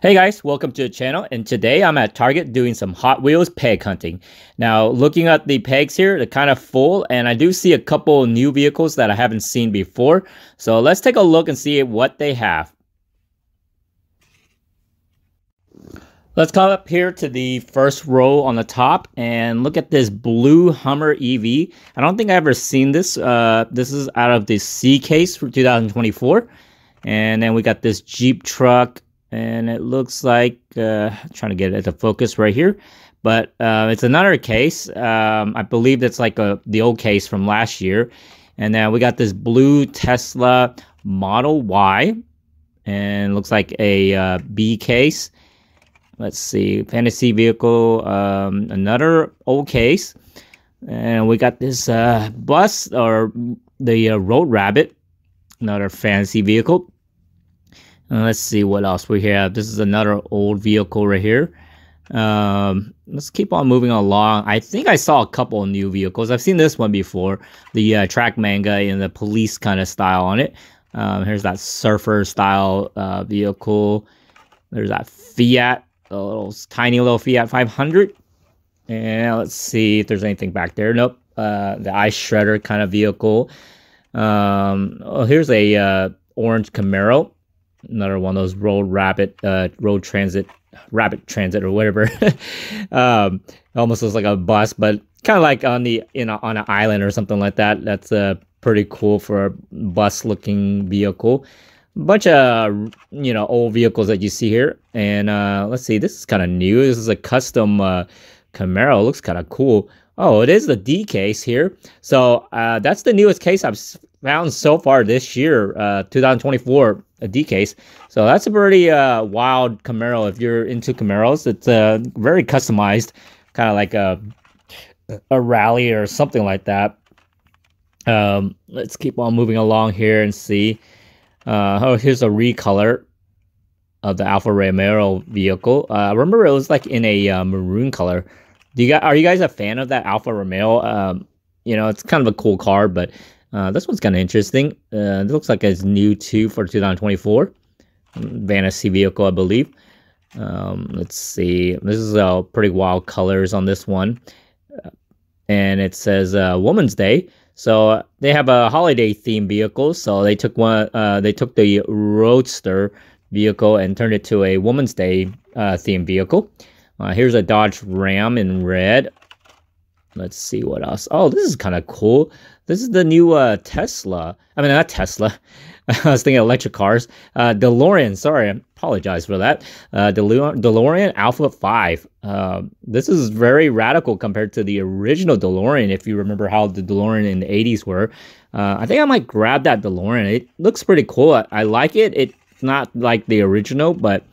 Hey guys, welcome to the channel and today I'm at Target doing some Hot Wheels peg hunting. Now looking at the pegs here, they're kind of full and I do see a couple new vehicles that I haven't seen before. So let's take a look and see what they have. Let's come up here to the first row on the top and look at this blue Hummer EV. I don't think I've ever seen this. Uh, this is out of the C case for 2024. And then we got this Jeep truck and it looks like uh, trying to get it to focus right here but uh, it's another case. Um, i believe that's like a the old case from last year. And then we got this blue tesla model y and looks like a uh, B case. Let's see fantasy vehicle um, another old case. And we got this uh, bus or the uh, road rabbit another fantasy vehicle uh, let's see what else we have. This is another old vehicle right here. Um, let's keep on moving along. I think I saw a couple new vehicles. I've seen this one before. The uh, track manga in the police kind of style on it. Um, here's that surfer style uh, vehicle. There's that Fiat, a little tiny little Fiat 500. And let's see if there's anything back there. Nope. Uh, the ice shredder kind of vehicle. Um, oh, here's a uh, orange Camaro another one of those road rabbit uh, road transit rabbit transit or whatever. Um almost looks like a bus but kind of like on the you know on an island or something like that. That's uh pretty cool for a bus looking vehicle. Bunch of you know old vehicles that you see here. And uh let's see this is kind of new. This is a custom uh camaro. Looks kind of cool oh it is the d case here so uh that's the newest case i've found so far this year uh 2024 a D case. So that's a pretty uh, wild Camaro. If you're into Camaros, it's uh, very customized, kind of like a a rally or something like that. Um, let's keep on moving along here and see. Uh, oh, here's a recolor of the Alfa Romeo vehicle. Uh, remember it was like in a uh, maroon color. Do you guys are you guys a fan of that Alfa Romeo? Um, you know, it's kind of a cool car, but uh, this one's kind of interesting. Uh, it looks like it's new too for 2024. Fantasy vehicle, I believe. Um, let's see. This is uh, pretty wild colors on this one. Uh, and it says uh, Woman's Day. So uh, they have a holiday theme vehicle. So they took one. Uh, they took the Roadster vehicle and turned it to a Woman's Day uh, theme vehicle. Uh, here's a Dodge Ram in red. Let's see what else. Oh, this is kind of cool. This is the new uh, Tesla. I mean, not Tesla. I was thinking electric cars. Uh, DeLorean. Sorry, I apologize for that. Uh, DeLorean Alpha 5. Uh, this is very radical compared to the original DeLorean, if you remember how the DeLorean in the 80s were. Uh, I think I might grab that DeLorean. It looks pretty cool. I, I like it. It's not like the original, but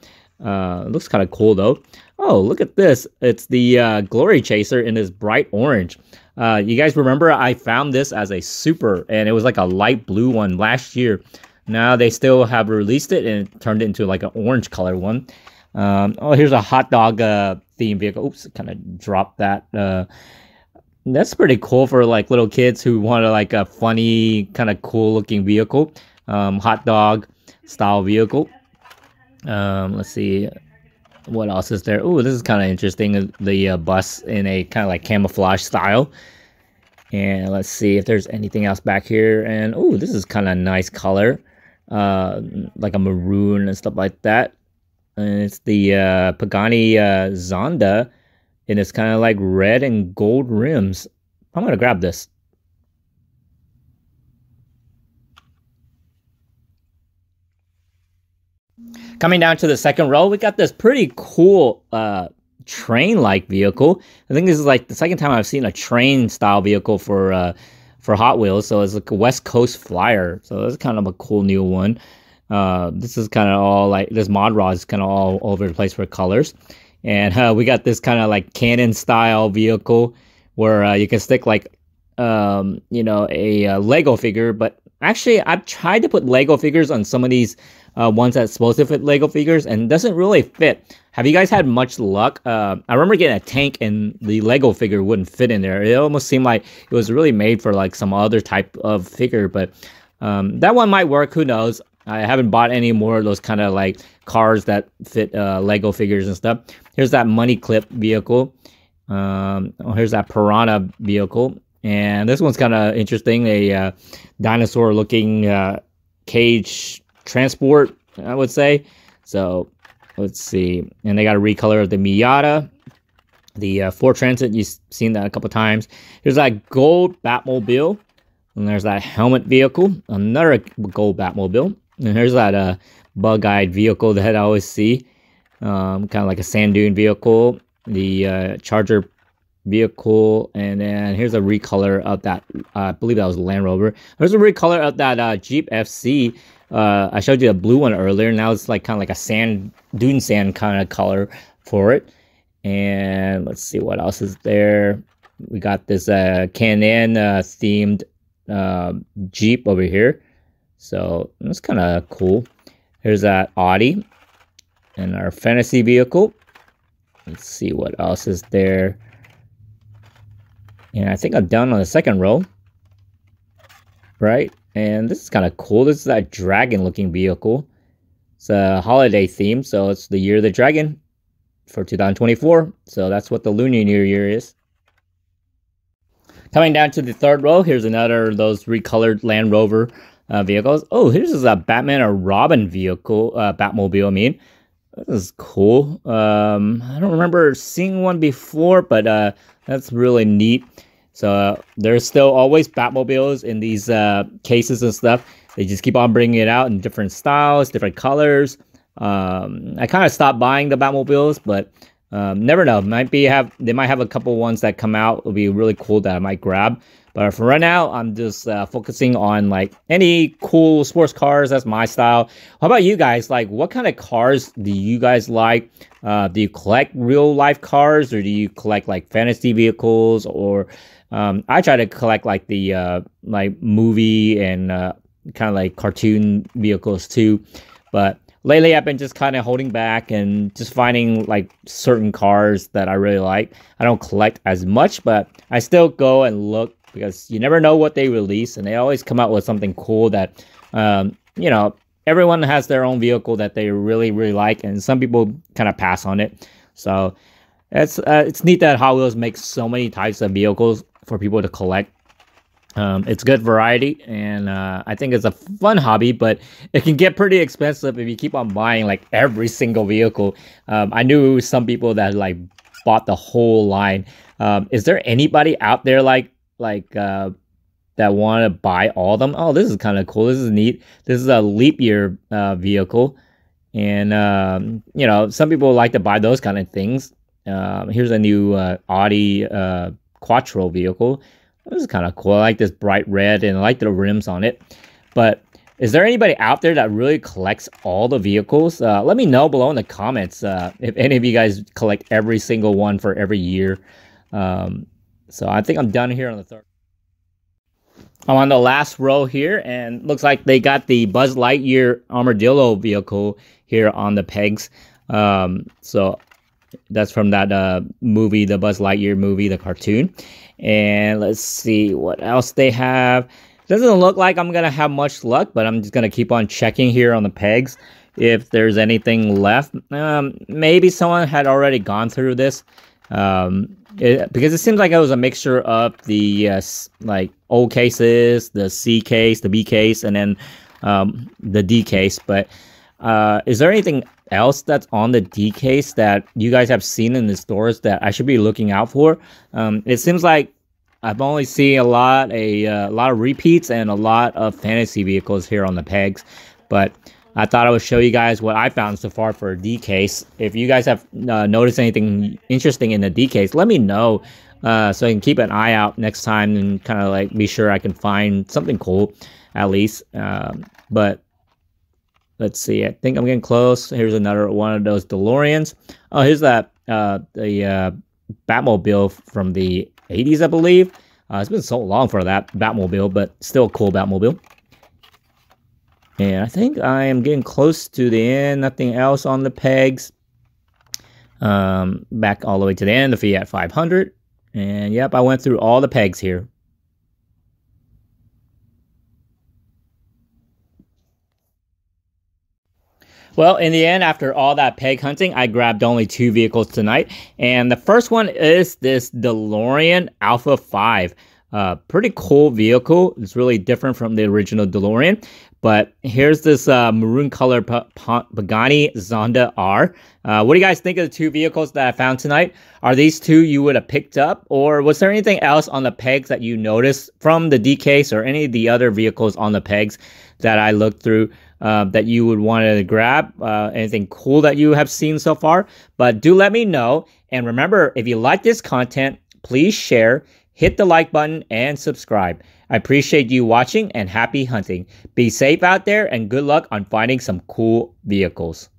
uh, looks kind of cool though. Oh, look at this. It's the uh, Glory Chaser in this bright orange. Uh, you guys remember I found this as a super and it was like a light blue one last year. Now they still have released it and it turned it into like an orange color one. Um, oh, here's a hot dog uh, vehicle. Oops, kind of dropped that. Uh, that's pretty cool for like little kids who want like a funny, kind of cool looking vehicle. Um, hot dog style vehicle. Um, let's see what else is there? Oh, this is kind of interesting. The uh, bus in a kind of like camouflage style. And let's see if there's anything else back here. And oh, this is kind of nice color, uh, like a maroon and stuff like that. And it's the uh, Pagani uh, Zonda, and it's kind of like red and gold rims. I'm gonna grab this. Coming down to the second row, we got this pretty cool uh, train-like vehicle. I think this is like the second time I've seen a train-style vehicle for uh, for Hot Wheels. So it's like a West Coast Flyer. So it's kind of a cool new one. Uh, this is kind of all like this mod rod is kind of all over the place for colors. And uh, we got this kind of like cannon style vehicle where uh, you can stick like um, you know a, a Lego figure, but actually I've tried to put Lego figures on some of these uh, ones that's supposed to fit Lego figures and doesn't really fit. Have you guys had much luck? Uh, I remember getting a tank and the Lego figure wouldn't fit in there. It almost seemed like it was really made for like some other type of figure, but um, that one might work. Who knows? I haven't bought any more of those kind of like cars that fit uh, Lego figures and stuff. Here's that money clip vehicle. Um, oh, here's that piranha vehicle. And this one's kind of interesting. A uh, dinosaur looking uh, cage transport, I would say. So let's see. And they got a recolor of the Miata. The uh, Ford Transit, you've seen that a couple times. Here's that gold Batmobile. And there's that helmet vehicle, another gold Batmobile. And here's that uh, bug-eyed vehicle that I always see. Um, kind of like a sand dune vehicle. The uh, Charger vehicle. And then here's a recolor of that. Uh, I believe that was Land Rover. There's a recolor of that uh, Jeep FC. Uh, I showed you a blue one earlier. Now it's like kind of like a sand, dune sand kind of color for it. And let's see what else is there. We got this uh, Can-Am uh, themed uh, Jeep over here. So that's kind of cool. Here's that Audi and our fantasy vehicle. Let's see what else is there. And I think I'm done on the second row. Right? And this is kind of cool. This is that dragon looking vehicle. It's a holiday theme, so it's the year of the dragon for 2024. So that's what the Lunar New Year is. Coming down to the third row, here's another of those recolored Land Rover uh, vehicles. Oh, here's a Batman or Robin vehicle, uh, Batmobile, I mean. This is cool. Um, I don't remember seeing one before, but uh, that's really neat. So uh, there's still always Batmobiles in these uh, cases and stuff. They just keep on bringing it out in different styles, different colors. Um, I kind of stopped buying the Batmobiles, but um, never know. Might be have they might have a couple ones that come out. It'll be really cool that I might grab. But for right now, I'm just uh, focusing on like any cool sports cars. That's my style. How about you guys? Like, what kind of cars do you guys like? Uh, do you collect real life cars, or do you collect like fantasy vehicles? Or um, I try to collect like the uh, like movie and uh, kind of like cartoon vehicles too. But lately I've been just kind of holding back and just finding like certain cars that I really like. I don't collect as much, but I still go and look because you never know what they release and they always come out with something cool that, um, you know, everyone has their own vehicle that they really, really like and some people kind of pass on it. So it's, uh, it's neat that Hot Wheels makes so many types of vehicles for people to collect. Um, it's good variety, and uh, I think it's a fun hobby, but it can get pretty expensive if you keep on buying like every single vehicle. Um, I knew some people that like bought the whole line. Um, is there anybody out there like like uh, that want to buy all of them? Oh, this is kind of cool. This is neat. This is a leap year uh, vehicle, and um, you know some people like to buy those kind of things. Um, here's a new uh, Audi uh, Quattro vehicle this is kind of cool. I like this bright red and I like the rims on it. But is there anybody out there that really collects all the vehicles? Uh, let me know below in the comments uh, if any of you guys collect every single one for every year. Um, so I think I'm done here on the third. I'm on the last row here, and looks like they got the Buzz Lightyear Armadillo vehicle here on the pegs. Um, so that's from that uh, movie, the Buzz Lightyear movie, the cartoon. And let's see what else they have. Doesn't look like I'm gonna have much luck, but I'm just gonna keep on checking here on the pegs if there's anything left. Um, maybe someone had already gone through this. Um, it, because it seems like it was a mixture of the uh, like O cases, the C case, the B case, and then um, the D case. But uh, is there anything else that's on the D case that you guys have seen in the stores that I should be looking out for? Um, it seems like I've only seen a lot a, uh, lot of repeats and a lot of fantasy vehicles here on the pegs, but I thought I would show you guys what I found so far for a D case. If you guys have uh, noticed anything interesting in the D case, let me know uh, so I can keep an eye out next time and kind of like be sure I can find something cool at least. Um, but Let's see. I think I'm getting close. Here's another one of those DeLoreans. Oh, here's that uh, the uh, Batmobile from the 80s, I believe. Uh, it's been so long for that Batmobile, but still a cool Batmobile. And I think I am getting close to the end. Nothing else on the pegs. Um, back all the way to the end, the Fiat 500. And yep, I went through all the pegs here. Well, in the end, after all that peg hunting, I grabbed only two vehicles tonight. And the first one is this DeLorean Alpha 5. Uh, pretty cool vehicle. It's really different from the original DeLorean. But here's this uh, maroon color Pagani Zonda R. Uh, what do you guys think of the two vehicles that I found tonight? Are these two you would have picked up? Or was there anything else on the pegs that you noticed from the D case or any of the other vehicles on the pegs that I looked through? Uh, that you would want to grab, uh, anything cool that you have seen so far. But do let me know. And remember, if you like this content, please share, hit the like button, and subscribe. I appreciate you watching and happy hunting. Be safe out there and good luck on finding some cool vehicles.